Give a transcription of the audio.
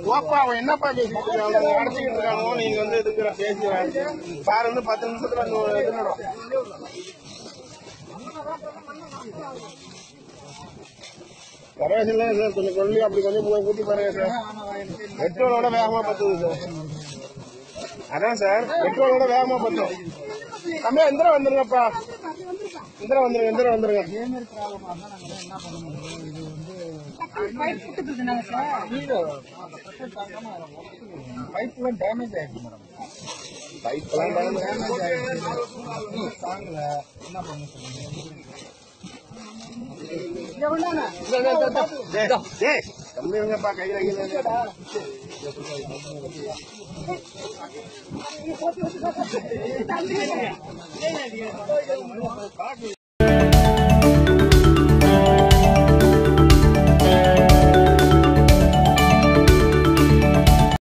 போப்பா அவன் என்னப்பா பேசிட்டு இருக்கான் நடத்திக்கிட்டு இருக்கானோ நீங்க வந்து இதுக்குற பேசி பாரு வந்து பத்து நிமிஷத்துல ஒரு இது பரவாயில்ல சார் கொஞ்சம் கொல்லி அப்படி கொஞ்சம் போய் கூட்டி பாருங்க சார். பெட்ரோலோட வேகமா பத்துது சார். அதான் சார் பெட்ரோலோட வேகமா பத்தும் தம்பி எந்திரம் வந்துருங்கப்பா. எந்திரம் வந்துருங்க எந்திரம் வந்துருங்க. பைப்லாம் டேமேஜ் ஆயிடுச்சு. மேடம் பைப்லாம் டேமேஜ் ஆயிடுச்சு தாங்கல என்ன பண்ண சொல்லுங்க 你说就是说你咋厉害呢厉害厉害